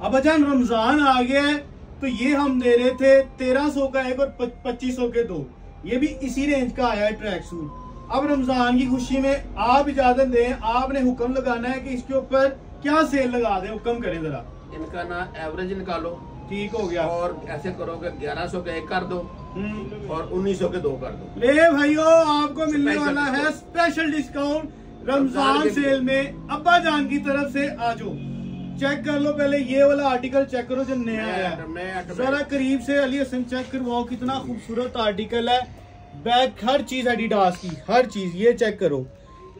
अब जान रमज़ान आ गया है तो ये हम दे रहे थे तेरह सौ का एक और पच्चीस सौ के दो। ये भी इसी रेंज का आया है ट्रैक सूट अब रमज़ान की खुशी में आप इजाज़त दें आपने हुक्म लगाना है कि इसके ऊपर क्या सेल लगा दें हुक्म करें जरा। इनका ना एवरेज निकालो। ठीक हो गया। और ऐसे करोगे ग्यारह सौ के एक कर दो हम्म। और उन्नीस सौ के दो कर दो। ले भाइयों आपको मिलने वाला है स्पेशल डिस्काउंट रमज़ान। सेल में अब्बा जान की तरफ़ से आजो। चेक कर लो पहले ये वाला आर्टिकल चेक करो जो नया आया आइटम जरा करीब से अली हसन चेक करवाओ कितना खूबसूरत आर्टिकल है। बैक हर चीज़ एडिडास की हर चीज़ ये चेक करो।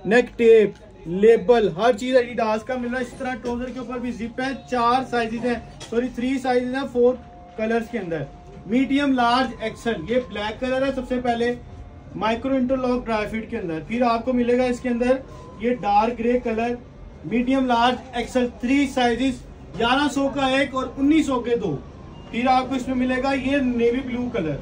नेक टेप लेबल हर चीज़ एडिडास का मिल रहा है। इस तरह ट्राउज़र के ऊपर भी जिप है। चार साइजेस हैं। सॉरी थ्री साइजेस हैं फोर कलर्स के अंदर। मीडियम लार्ज एक्सल ये ब्लैक कलर है सबसे पहले माइक्रो इंटरलॉक ड्राई फिट के अंदर। फिर आपको मिलेगा इसके अंदर ये dark grey colour medium large XL three sizes 1100 का एक और 1900 के दो। फिर आपको इसमें मिलेगा ये नेवी ब्लू कलर।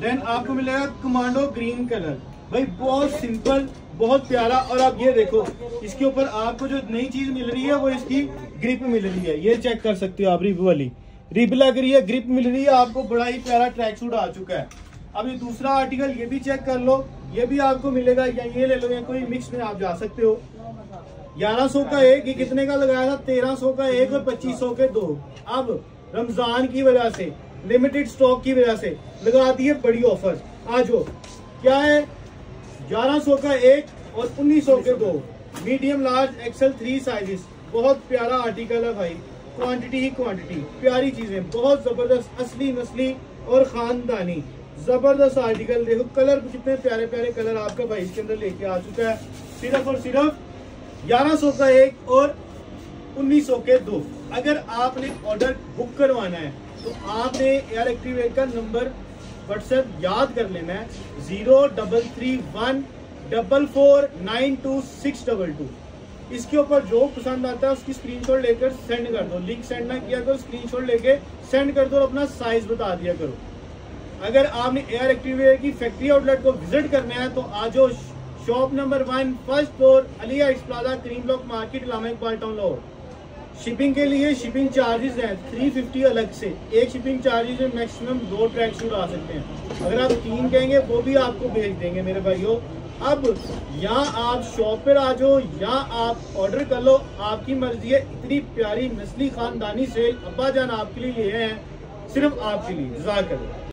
देन आपको मिलेगा कमांडो ग्रीन कलर। भाई, बहुत सिंपल, बहुत प्यारा और आप ये देखो, इसके ऊपर आपको जो नई चीज़ मिल रही है, वो इसकी ग्रिप मिल रही है। ये चेक कर सकते हो आप रिप वाली। रिप लग रही है ग्रिप मिल रही है, आपको बड़ा ही प्यारा ट्रैक सूट आ चुका है। अब ये दूसरा आर्टिकल ये भी चेक कर लो। ये भी आपको मिलेगा, या ये ले लो, या कोई मिक्स में आप जा सकते हो। 1100 का एक, ये कितने का लगाया था? तेरह सौ का एक और 2500 के दो। अब रमज़ान की वजह से लिमिटेड स्टॉक की वजह से, लगा दिए बड़ी ऑफ़र आज हो क्या है? 1100 का एक और 1900 के दो। Medium large XL three sizes बहुत प्यारा आर्टिकल है भाई। क्वांटिटी ही क्वांटिटी प्यारी चीज़ें। बहुत ज़बरदस्त, असली नस्ली और खानदानी। ज़बरदस्त आर्टिकल देखो कलर कितने प्यारे प्यारे कलर आपका भाई इसके अंदर लेके आ चुका है। सिर्फ़ और सिर्फ़ 1100 का एक और 1900 के दो। अगर आपने ऑर्डर बुक करवाना है तो आपने एयर एक्टिवेट का नंबर व्हाट्सएप याद कर लेना है zero double three one double four nine two six double two इसके ऊपर जो पसंद आता है, उसकी स्क्रीनशॉट लेकर सेंड कर दो। लिंक सेंड ना किया करो स्क्रीनशॉट लेके सेंड कर दो और अपना साइज़ बता दिया करो। अगर आपने एयर एक्टिवेयर की फैक्ट्री आउटलेट को विज़िट करना है तो आज shop number one first floor Ali heights plaza Kareem block market Allama Iqbal town Lahore shipping के लिए शिपिंग चार्जेस हैं 350 अलग से। एक शिपिंग चार्जेस में मैक्सिमम दो ट्रैक सूट आ सकते हैं। अगर आप तीन कहेंगे, वो भी आपको भेज देंगे मेरे भाइयों। अब या आप शॉप पर आ जाओ या आप ऑर्डर कर लो। आपकी मर्ज़ी है, इतनी प्यारी नस्ली खानदानी सेल अब्बा जान आपके लिए लिए हैं, सिर्फ़ आपके लिए जजाक